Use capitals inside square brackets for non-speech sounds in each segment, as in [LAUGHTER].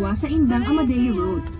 kaliwa sa Indang Amadeo Road.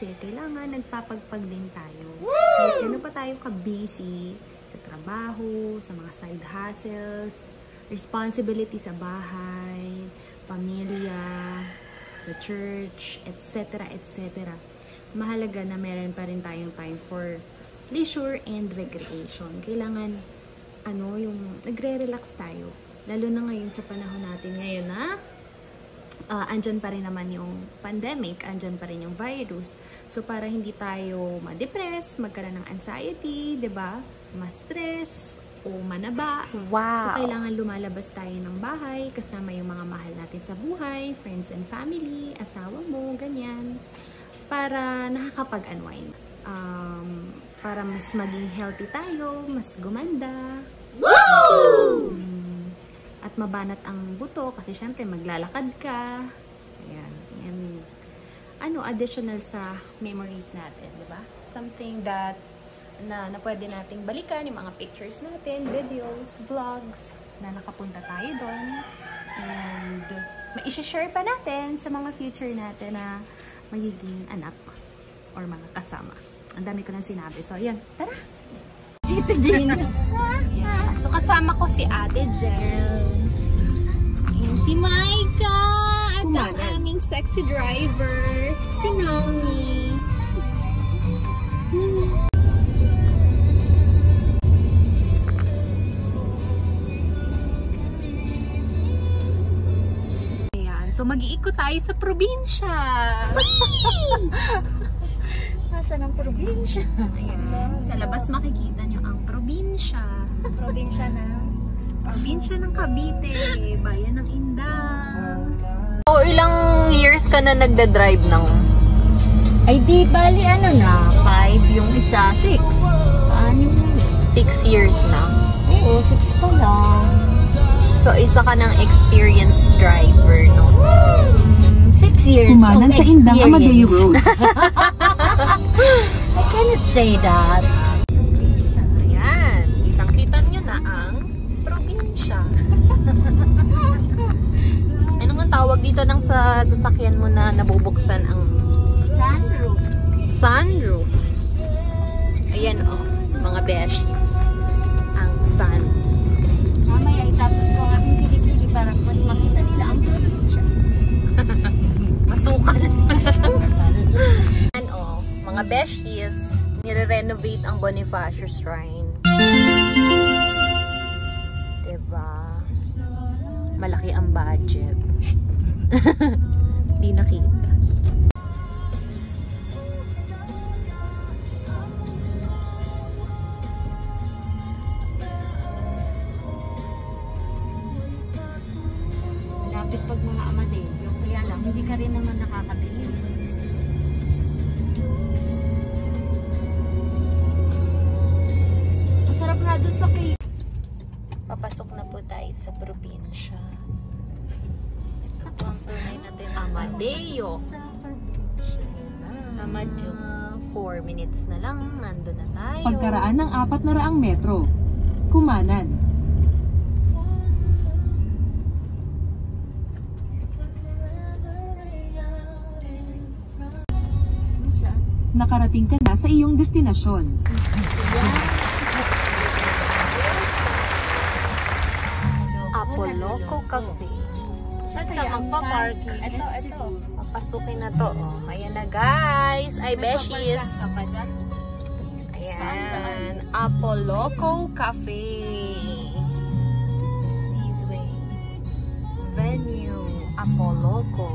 Kasi kailangan nagpapagpag din tayo. Kahit ano pa tayo ka-busy sa trabaho, sa mga side hustles, responsibility sa bahay, pamilya, sa church, etc. etc. Mahalaga na meron pa rin tayong time for leisure and recreation. Kailangan ano, yung nagre-relax tayo. Lalo na ngayon sa panahon natin ngayon na uh, andyan pa rin naman yung pandemic, andyan pa rin yung virus. So, para hindi tayo ma-depress, magkaroon ng anxiety, ba Ma-stress, o manaba. Wow! So, kailangan lumalabas tayo ng bahay, kasama yung mga mahal natin sa buhay, friends and family, asawa mo, ganyan. Para nakakapag-unwind. Um, para mas maging healthy tayo, mas gumanda. Mm, at mabanat ang buto kasi syempre maglalakad ka. And, ano, additional sa memories natin, di ba? Something that na, na pwede nating balikan, yung mga pictures natin, videos, vlogs, na nakapunta tayo doon. And, ma-share pa natin sa mga future natin na magiging anak or mga kasama. Ang dami ko nang sinabi. So, yan. Tara! Tito Jean. So, kasama ko si Ate Jel. Ayan, si Maika. At ang aming sexy driver, si Naomi. Ayan. So, mag-iikot tayo sa probinsya. [LAUGHS] Nasaan ang probinsya? Ayan. Sa labas makikita nyo ang probinsya. Probinsya na. Probinsya ng Cavite, bayan ng Indang. O ilang years ka na nagda-drive ng Ay di, bali ano na, 5 yung isa, 6. Ano yun? 6 years na. Oo, 6 pa lang. So isa ka ng experienced driver, no? 6 years Kumanan of sa Indang Amadeo. Road. [LAUGHS] I cannot say that. Tawag dito ng sa sasakyan mo na nabubuksan ang Sunroof. sunroof? Ayan, oh. mga beshies. Ang sun. Mamaya itapos ko ang aking kilikili para mas makita nila ang probinsya. [LAUGHS] Masukal. [LAUGHS] ano, mga beshies, nire-renovate ang Bonifacio Shrine. Diba? Malaki ang budget. [LAUGHS] Di nakita. Ng apat na raang metro. Kumanan. Nakarating ka na sa iyong destinasyon. Apoloco Cafe. Saan ka magpa-parking? Ito, ito. Papasukin na to. Oh, ayan na guys. Ay, beshies. Apoloco Cafe. This way. Venue. Apoloco.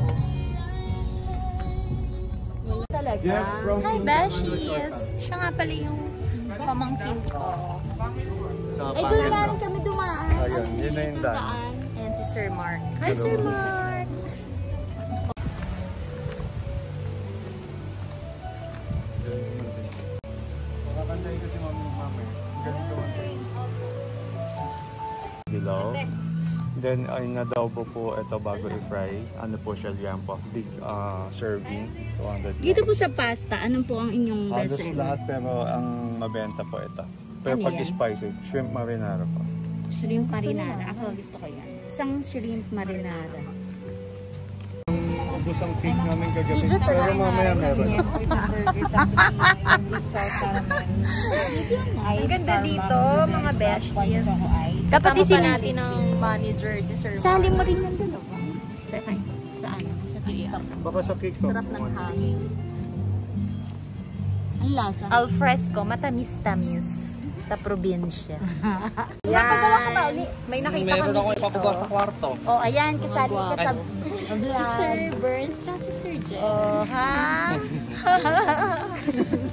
Talaga. Hi, beshies. Siya nga pala yung pamangkin ko. Ay, doon kami dumaan. Ayun, yun na yung daan. Ayan si Sir Mark. Hi, Sir Mark. Then, ay na daw po po ito bago i-fry. Ano po siya yan po? Big ah, serving. 200 Dito po sa pasta, anong po ang inyong Halos best seller? lahat pero ang mabenta po ito. Pero Ano pag yan? spicy, shrimp marinara po. Shrimp marinara. Ako gusto ko yan. Isang shrimp marinara. Ubus ang cake namin kagabi. Pero talaga. mamaya meron. Ang ganda dito, mga beshies. Dapat Kasama pa isin- natin ang manager, si Sir Sali mo rin ng dalawa. Sa, sa ano? Sa kaya. Baka sa cake ko. Sarap ng hangin. Ang lasa. Alfresco, matamis-tamis sa probinsya. [LAUGHS] Yan. May nakita kami dito. kwarto. Oh, ayan, kasali ka sa Si vlog. Sir Burns, tsaka si Sir Jen. Oh, ha? [LAUGHS]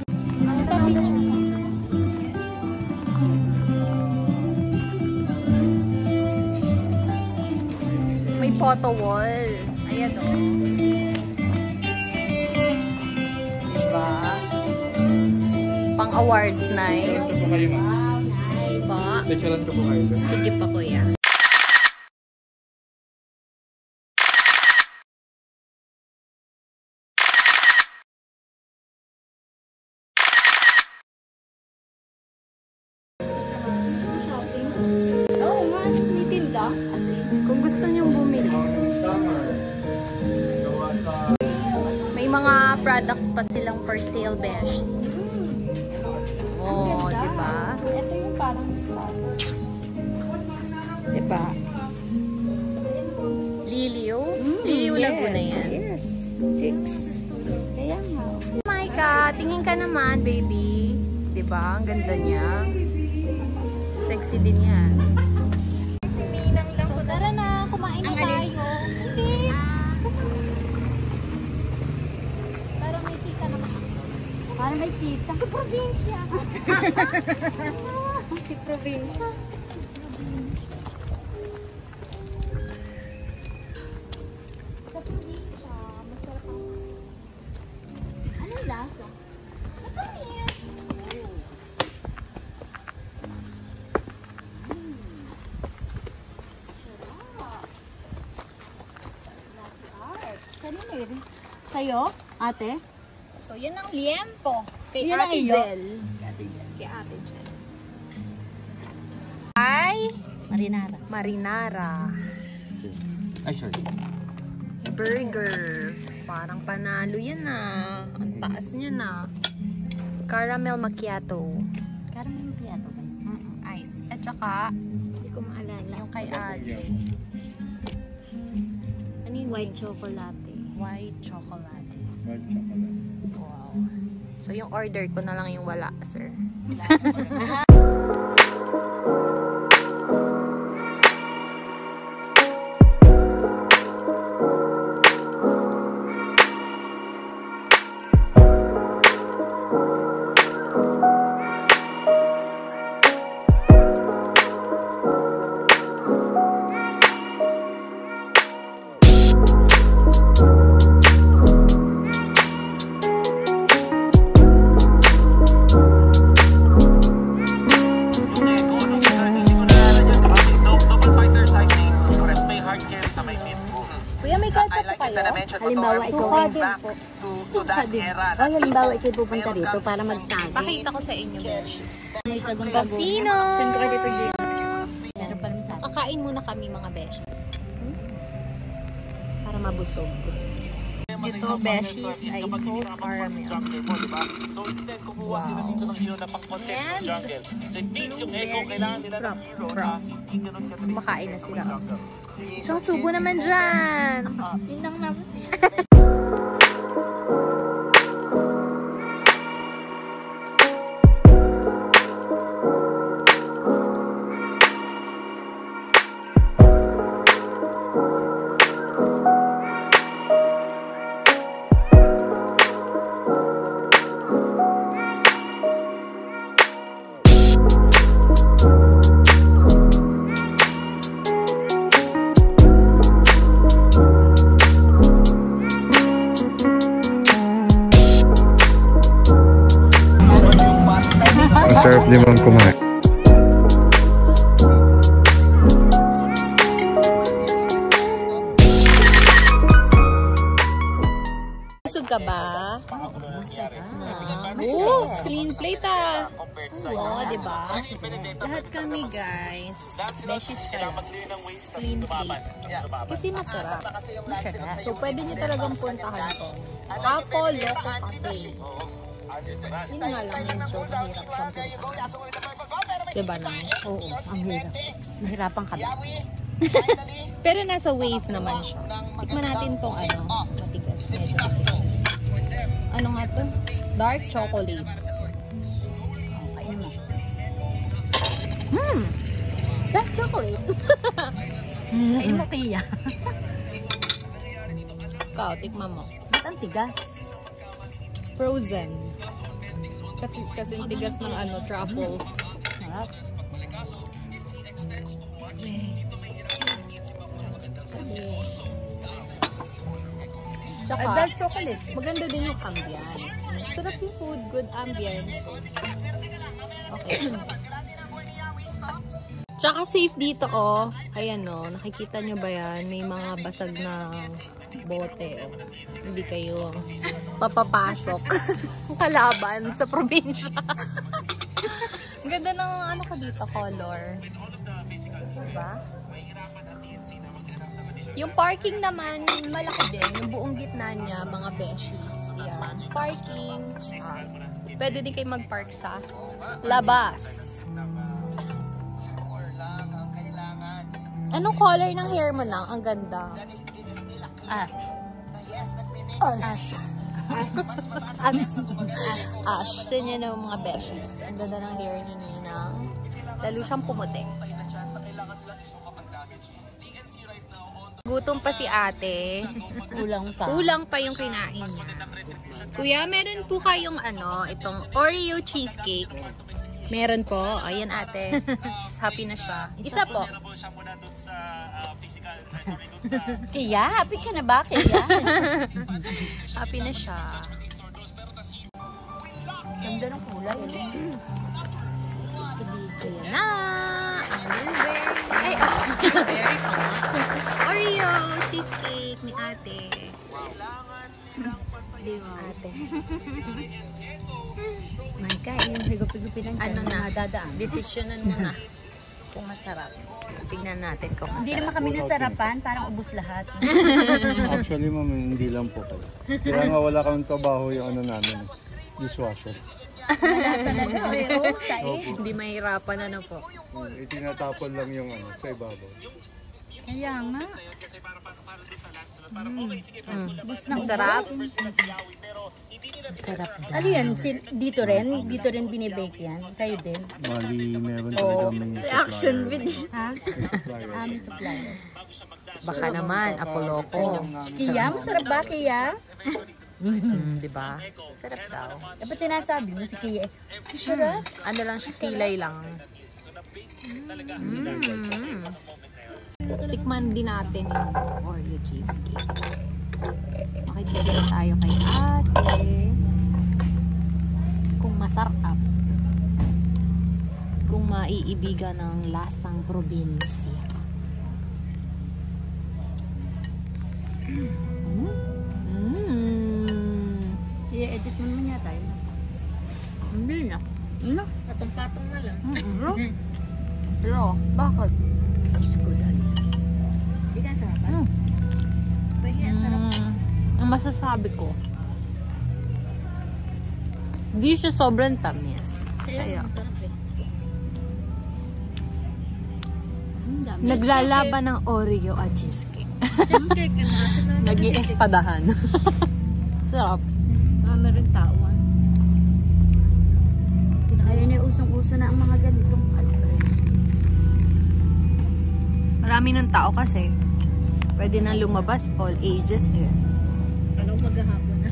May photo wall. Ayan o. Diba? Pang awards night. Wow, nice. Diba? Lecturean ko po kayo. Sige pa kuya. Mga products pa silang for sale, besh. Oh, di ba? ito yung parang sa... Diba? Liliw? Liliw Laguna yan. Yes. Six. Kaya nga. Maika, tingin ka naman, baby. Di ba? Ang ganda niya. Sexy din yan. So, tara na. Kumain na tayo. Hindi. Pero may tita naman. Para may kita. Sa probinsya. [LAUGHS] Si probinsya. Sa probinsya, masarap ang... Anong lasa? Matamis. Kanino yun? Sa'yo? Ate? So, yan ang liempo. Kay Yan Ate. Jel. Kay Ate Jel. Ay, Marinara. marinara. Ay, sorry. Burger. Parang panalo yan ah. Ang taas niya na. Caramel macchiato. Caramel macchiato ba? Mm-mm, ice. At saka, Hindi ko maalala. yung kay ate. Ano yun? White chocolate. White chocolate. White chocolate. So, yung order ko na lang yung wala, sir. [LAUGHS] ay pupunta rito para magtagi. Pakita ko sa inyo. Casino! Kakain muna kami, mga Besh. Para mabusog. Ito, Beshies, ay salt caramel. So instead, kumuha sila dito ng hero na pang-contest ng jungle. So it means yung Echo kailangan nila ng hero na hindi ganun kabilis. Kumakain na sila. So, subo naman dyan! Yun lang naman. So, pwede nyo talagang puntahan to. Papo Loco Cafe. Yun nga lang medyo mahirap siyang puntahan. Diba na? Oo, ang hirap. Mahirapan ka ba? [LAUGHS] Pero nasa ways naman siya. Tikman natin tong ano, matigas. Ano nga to? Dark chocolate. Kain mo. Hmm! Dark chocolate. Kain mo, Pia. Ikaw, tikman mo. Ba't ang tigas? Frozen. Kasi, kasi tigas ng ano, truffle. Sarap. Tsaka, dark chocolate. maganda din yung ambience. Sarap yung food, good ambience. Okay. Tsaka safe dito, oh. Ayan, oh. Nakikita nyo ba yan? May mga basag na bote, oh. Hindi kayo papapasok. [LAUGHS] Kalaban sa probinsya. [LAUGHS] Ganda ng ano ko dito, color. Diba? Yung parking naman, malaki din. Yung buong gitna niya, mga beshies. Ayan. Parking. Ah, pwede din kayo mag-park sa labas. Anong color ng hair mo na? Ang ganda. Ah. Ash. Yan yan ang mga beshies. Ang ganda ng hair ni Ninang. Lalo siyang pumuti. Gutom pa si ate. Kulang pa. Kulang pa yung kinain niya. Kuya, meron po kayong ano, itong Oreo cheesecake. Meron po. Ayan ate. [LAUGHS] Happy na siya. Isa po. Kaya, happy ka na ba? Kaya? [LAUGHS] Happy na siya. Ganda ng kulay. eh. Ayan na. Ang Wilberry. Ay, ah. [LAUGHS] Oreo cheesecake ni ate. Mo ate. My God, yung higupin-higupin ng Ano na? dadaan. Desisyonan mo na kung masarap. Tignan natin kung Hindi masarap. naman kami nasarapan, parang ubus lahat. [LAUGHS] Actually, ma'am, hindi lang po kayo. Kaya nga wala kang trabaho yung ano namin, dishwasher. [LAUGHS] Hindi mahirapan ano po. Itinatapon lang yung ano, sa ibabaw. Kaya nga. Bus na Sarap. Sarap Ano yan? Dito rin? Dito rin binibake yan? Kayo din? Bali, meron talaga may reaction video. Ha? Ah, may supplier. Baka naman, apoloko. Kiya? Masarap ba, Kiya? [LAUGHS] Mm, di ba? Sarap daw. Dapat sinasabi mo si Kiya. Ay, sarap. Ano lang siya, kilay lang. Mm. Tikman din natin yung Oreo cheesecake. Makikita tayo kay ate kung masarap. Kung maiibigan ng lasang probinsya. Mm. I-edit mo naman yata yun. Hindi na. Ano? Patong-patong na lang. Mm-mm. Pero, bakit? Mm. Mm, ang masasabi ko, di siya sobrang tamis. Kaya, masarap eh. Naglalaban ng Oreo at cheesecake. Cheesecake. [LAUGHS] Na. nag espadahan [LAUGHS] Sarap. Marami rin tao. ah. Ayun na usong-uso na ang mga ganitong Alfred. Marami ng tao kasi. Pwede na lumabas all ages eh. Anong maghahapon na?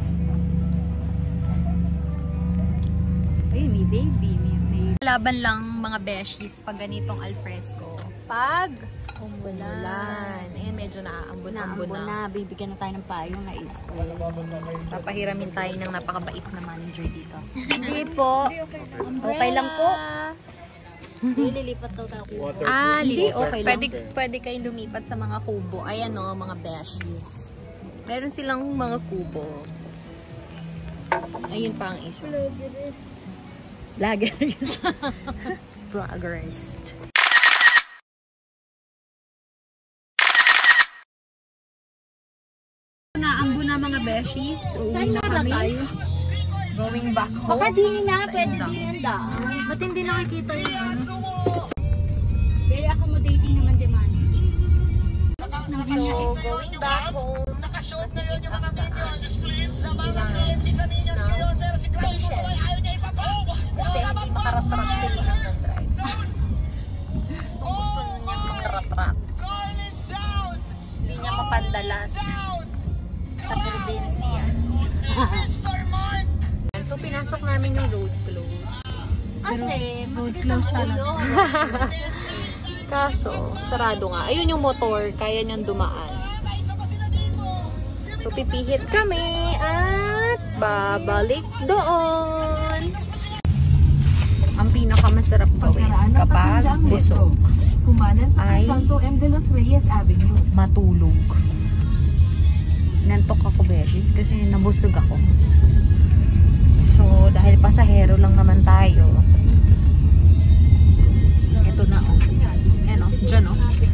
Ay, may baby. May, may Laban lang mga beshies pag ganitong alfresco. Pag umulan. Ayan, medyo naaambon-ambon naambon na. na. Bibigyan na tayo ng payong na is. Papahiramin tayo ng napakabait na manager dito. Hindi po. Okay lang po. Lilipat daw tayo. Ah, Hindi, okay lang. pwede, pwede kayong lumipat sa mga kubo. Ayan o, mga beshies. Meron silang mga kubo. Ayun pa ang isa. Lager. Vloggers. [LAUGHS] Naambo na mga beshies. Uuwi na kami. Going back home. Baka di na, pwede din yung daan. Ba't hindi nakikita yung ano? Very accommodating naman di man. So, going back home. Masigit ang daan. Kailangan ng patience. Kasi hindi makarap-rap sila ng drive. Gusto gusto na niya makarap-rap. Hindi niya mapandalas sa probinsya. [LAUGHS] so, pinasok namin yung road close. Kasi, road close talaga. [LAUGHS] Kaso, sarado nga. Ayun yung motor, kaya niyang dumaan. So, pipihit kami at babalik doon. Ang pinakamasarap gawin kapag busog, Ay. Matulog. Nantok ako, Beshies, kasi nabusog ako. Dahil pasahero lang naman tayo, ito na, oh. Ayan, oh. Diyan, oh.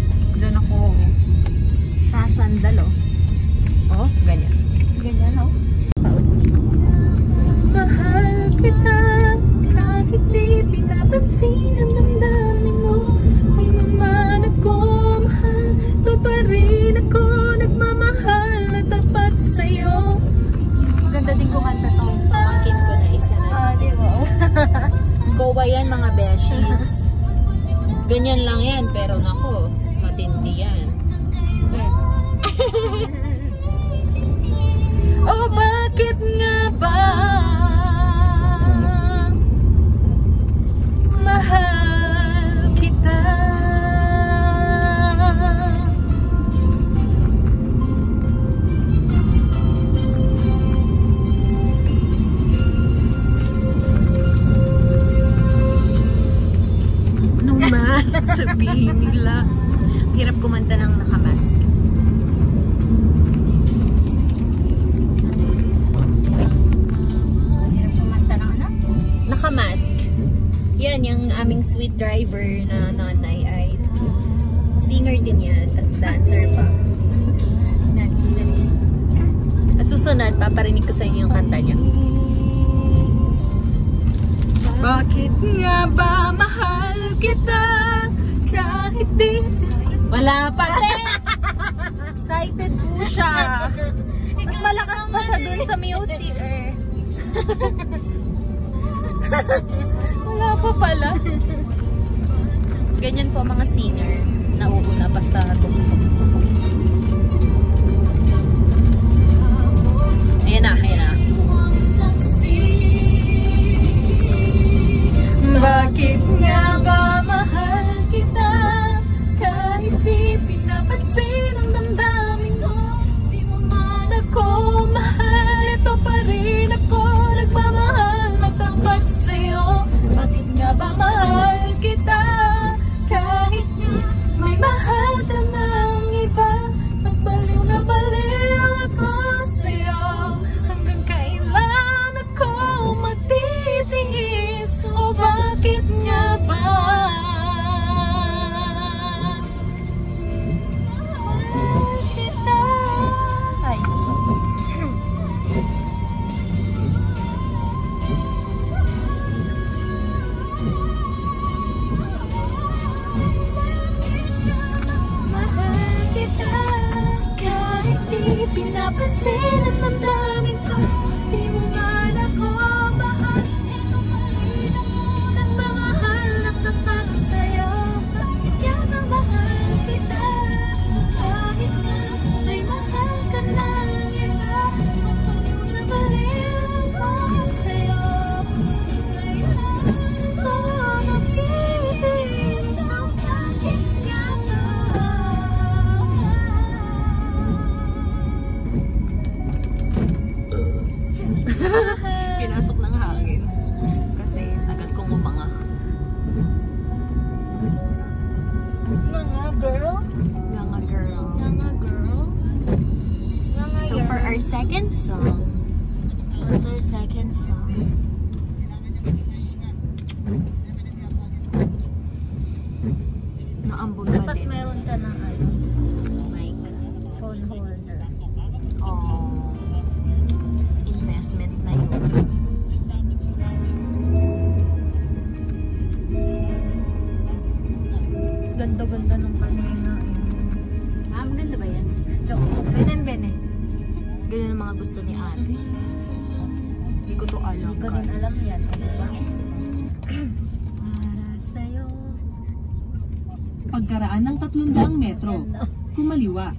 pagkaraan ng 300 metro. Kumaliwa.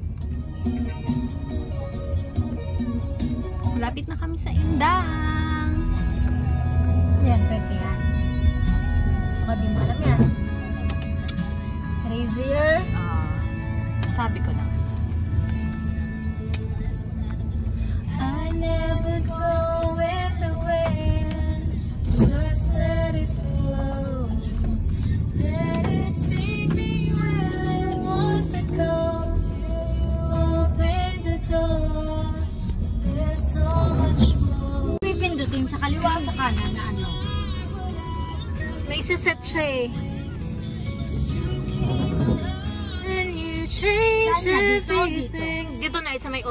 Malapit na kami sa Indang. Yan, pwede yan. Baka di mo alam yan. Crazier. Uh, ah, sabi ko na.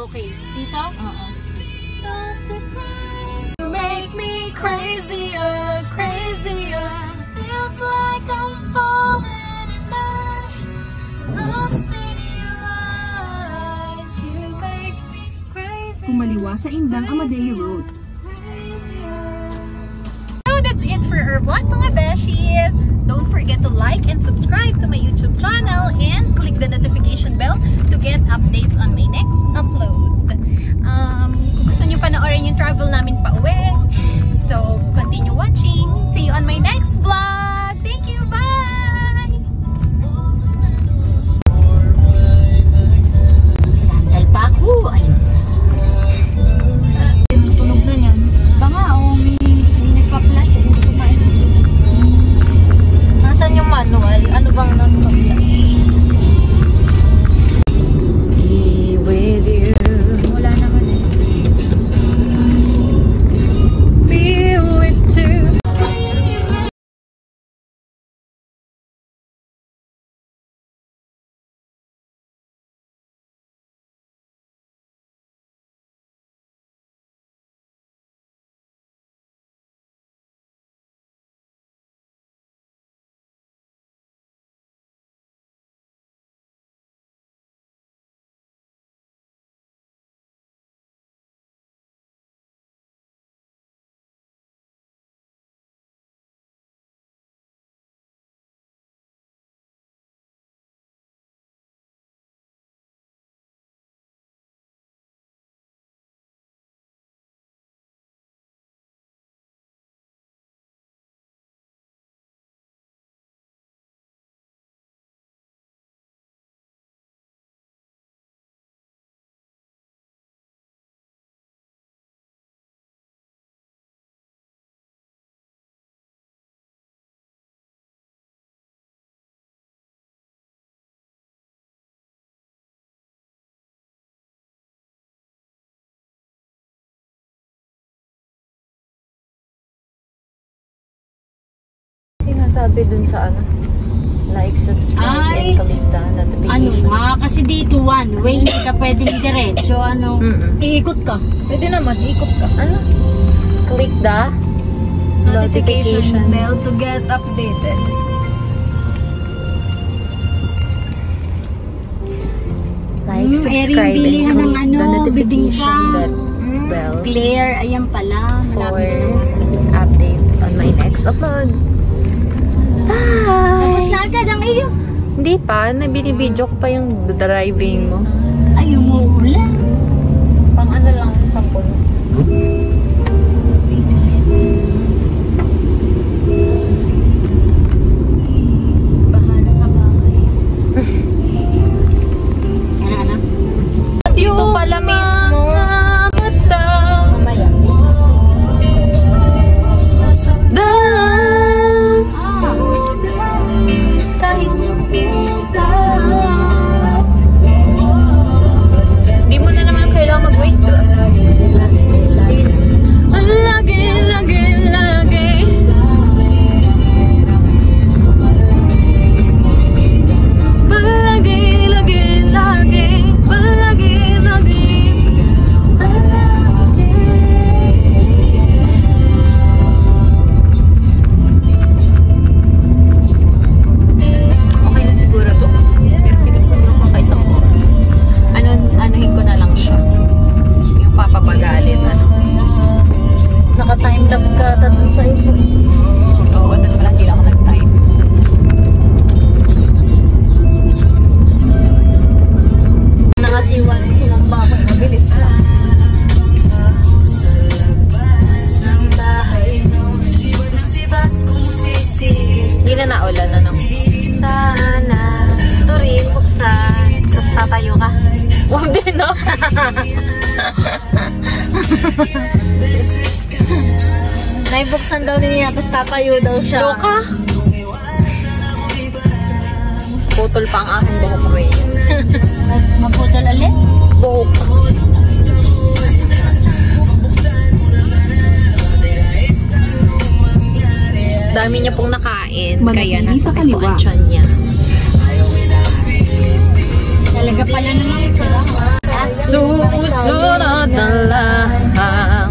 Okay. Dito? Oo. Uh-uh. You make me crazier, crazier. Feels like I'm falling in love. Lost in your eyes. You make me crazy. Kumaliwa sa Indang Amadeo Road. So oh, that's it for our vlog mga beshies. Don't forget to like and subscribe to my YouTube channel and click the notification bell to get updates on my next upload. Um, kung gusto nyo panoorin yung travel namin pa uwi, sabi dun sa ano? Like, subscribe, Ay! and click the Ano notification. nga, kasi dito one way, hindi ka pwedeng diretso, ano. Mm-mm. Iikot ka. Pwede naman, iikot ka. Ano? Click the Notification bell to get updated. Like, Mm, subscribe, and ka ng click ano, the notification bibingka. bell, bell Claire, ayan pala. for updates on my next upload. Tapos Bye! na agad ang iyo. Hindi pa, nabinibidyo ko pa yung driving mo. Ay, umuulan. Hindi na naulan, ano? Tana. Gusto rin, buksan. Tapos tatayo ka. [LAUGHS] Huwag din, no? [LAUGHS] Naibuksan daw niya, tapos tatayo daw siya. Loka? [LAUGHS] Putol pa ang aking buhok, Ray. Maputol ulit? Buhok. Dami niya pong nakain, kaya Manatili nasa sa kaliwa. tiyan niya. Talaga pala naman. Susunod na lang.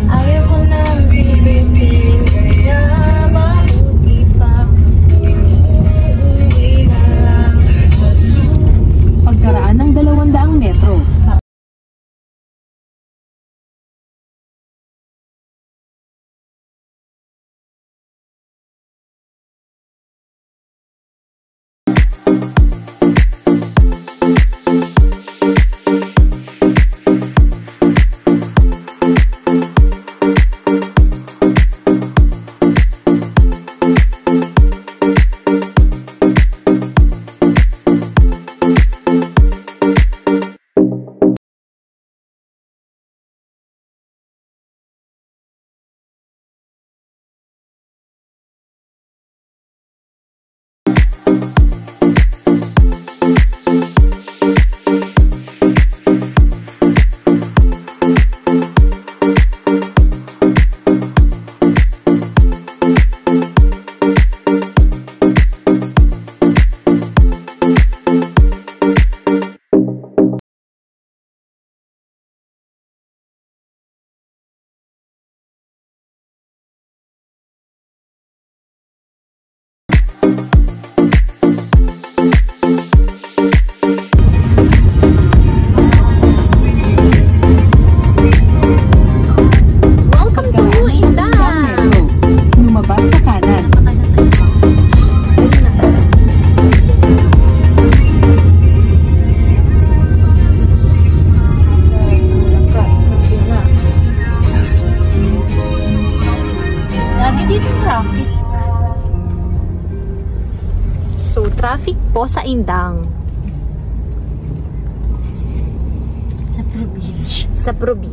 Sa Indang. Sa probinsya. Sa probinsya.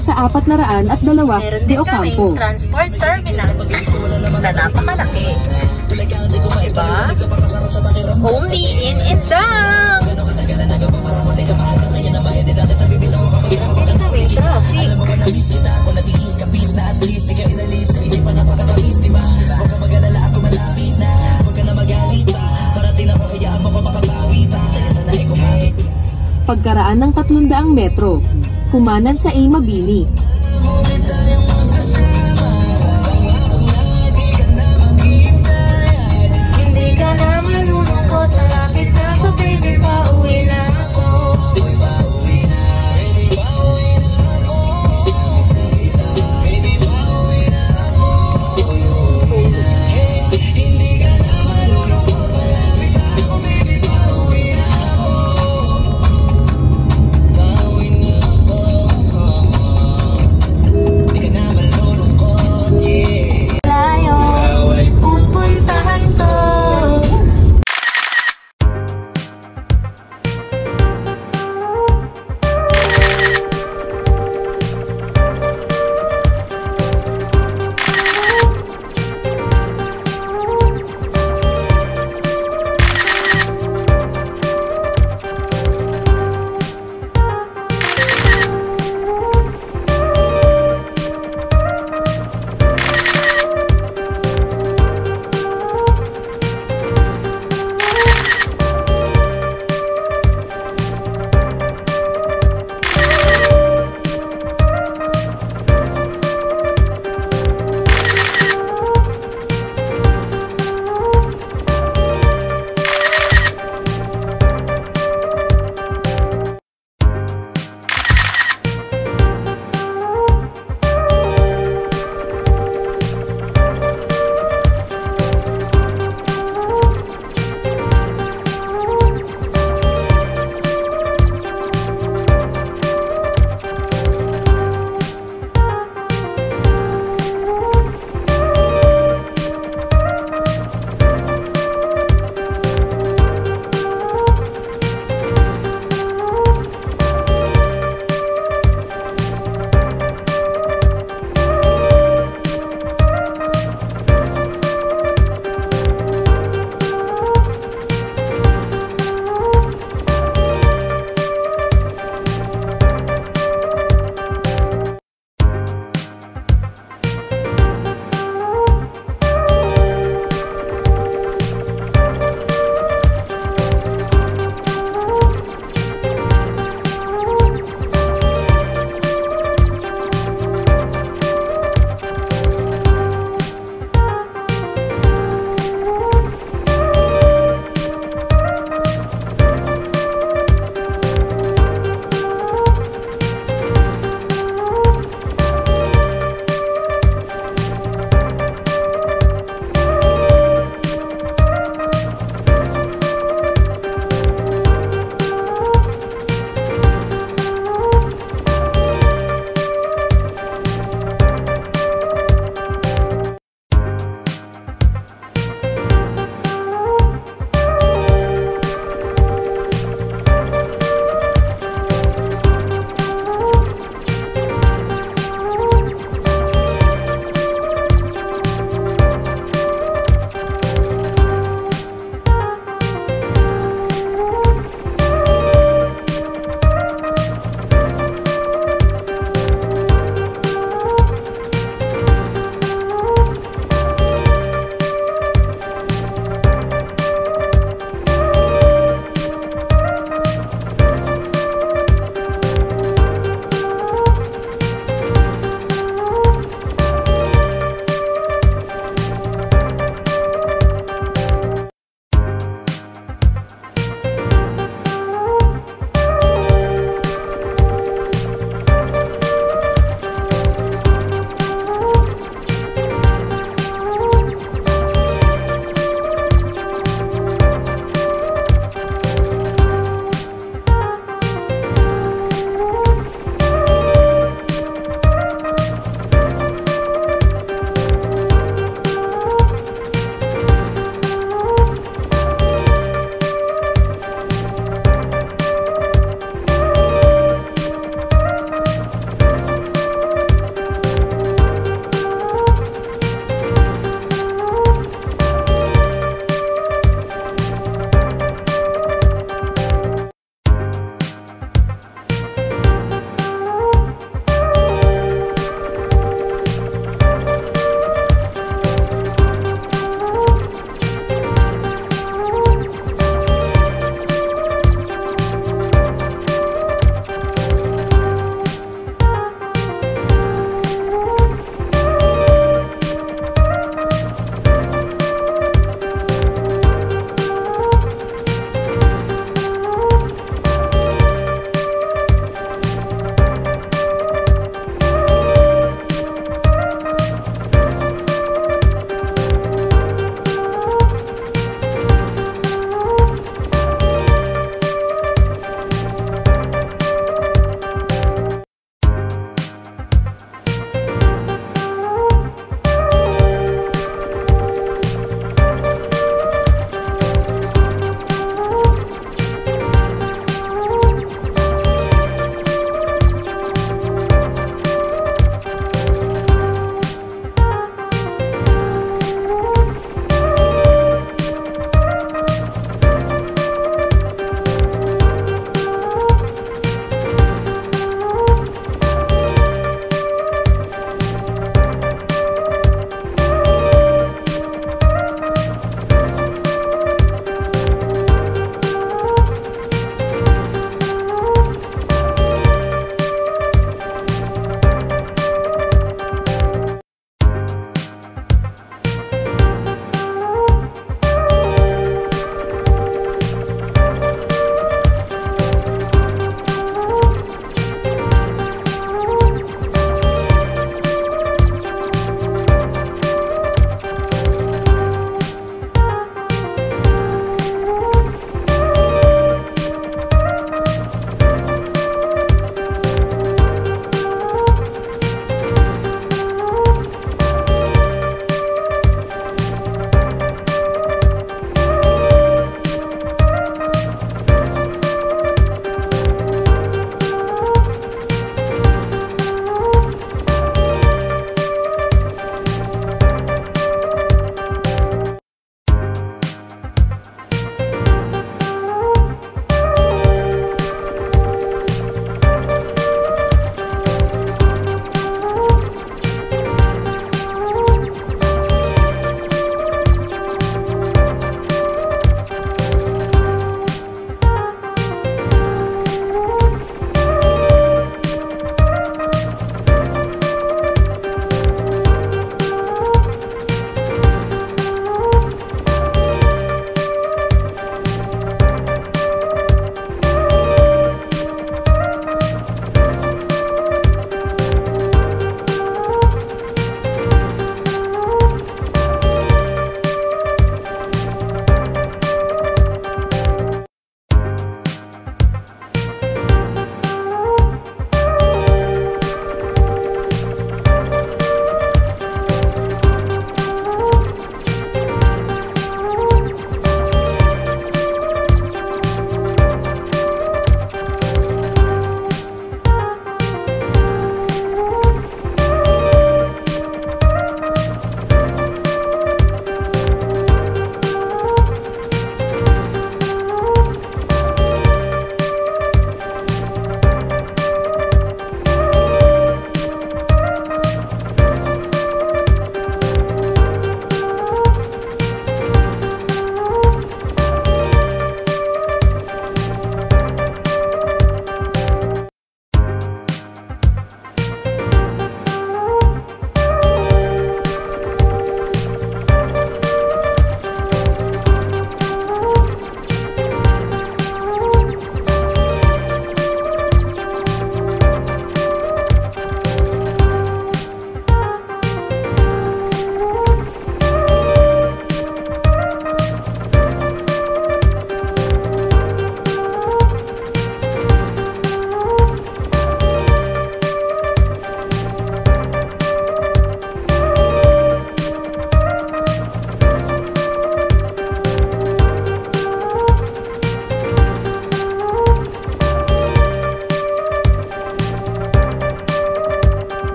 sa apat na raan at dalawa de Ocampo. Transport terminal na napakalaki. Diba? Only in Indang! Kaming traffic. Huwag pagkaraan ng 300 metro kumanan sa A Mabini.